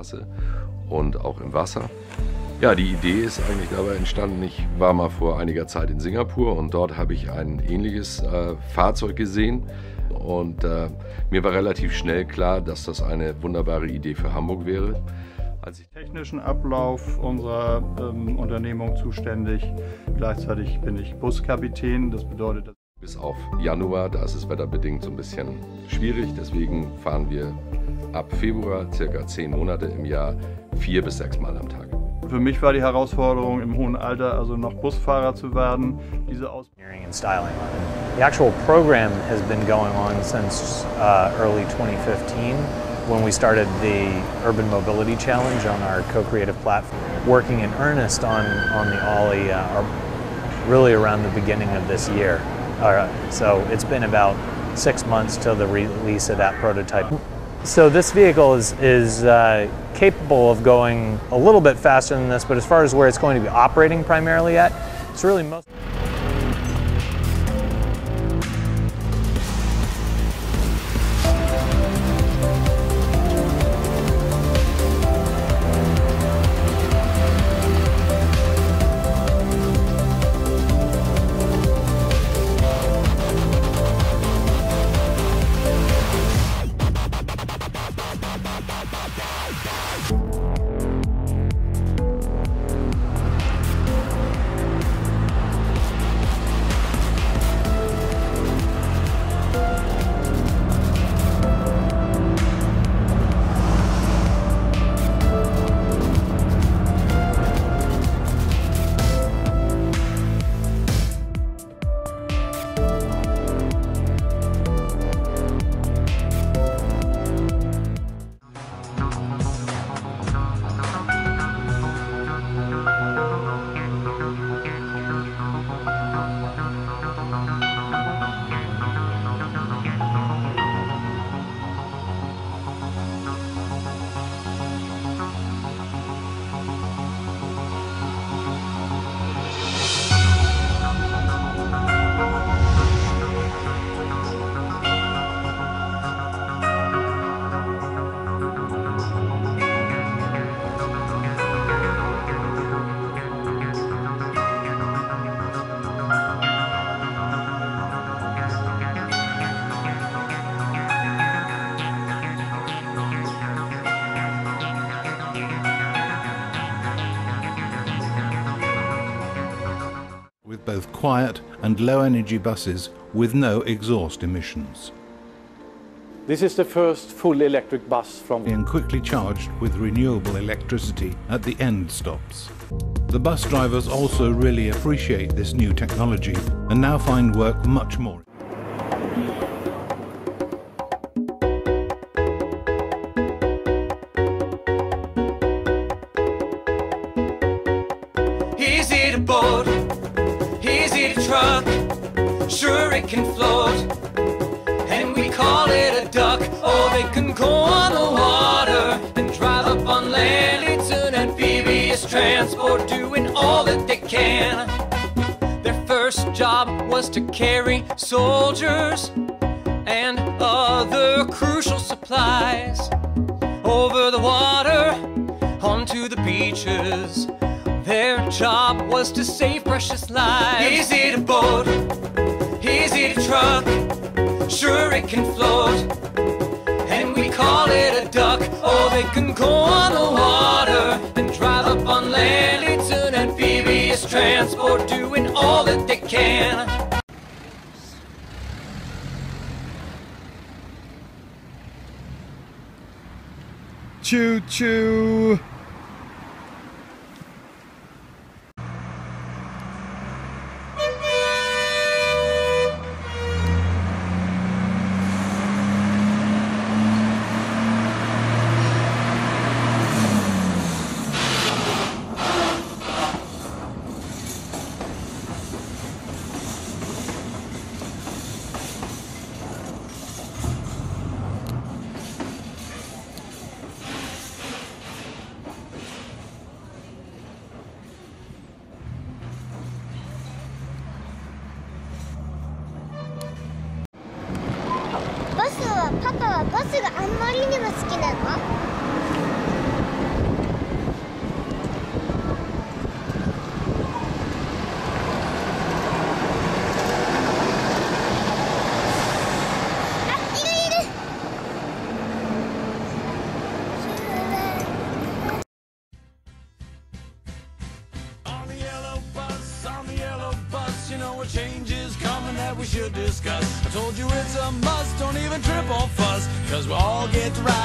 Straße und auch im Wasser. Ja, die Idee ist eigentlich dabei entstanden. Ich war mal vor einiger Zeit in Singapur und dort habe ich ein ähnliches äh, Fahrzeug gesehen. Und äh, mir war relativ schnell klar, dass das eine wunderbare Idee für Hamburg wäre. Als ich technischen Ablauf unserer ähm, Unternehmung zuständig. Gleichzeitig bin ich Buskapitän. Das bedeutet, dass bis auf Januar, da ist es wetterbedingt so ein bisschen schwierig. Deswegen fahren wir ab Februar, circa zehn Monate im Jahr, vier bis sechs Mal am Tag. Für mich war die Herausforderung im hohen Alter, also noch Busfahrer zu werden. Diese styling. The actual program has been going on since uh, early 2015 when we started the Urban Mobility Challenge on our co-creative platform. Working in earnest on, on the Ollie uh, really around the beginning of this year. Uh, so it's been about six months till the release of that prototype. So this vehicle is, is uh, capable of going a little bit faster than this, but as far as where it's going to be operating primarily at, it's really most... both quiet and low energy buses with no exhaust emissions. This is the first full electric bus from and quickly charged with renewable electricity at the end stops. The bus drivers also really appreciate this new technology and now find work much more. Float. And we call it a duck, or they can go on the water and drive up on land. It's an amphibious transport doing all that they can. Their first job was to carry soldiers and other crucial supplies over the water onto the beaches. Their job was to save precious lives. Easy to board, easy transport doing all that they can. Choo choo! スがあんまりにも好きなの changes coming that we should discuss. I told you it's a must, don't even trip or fall all get to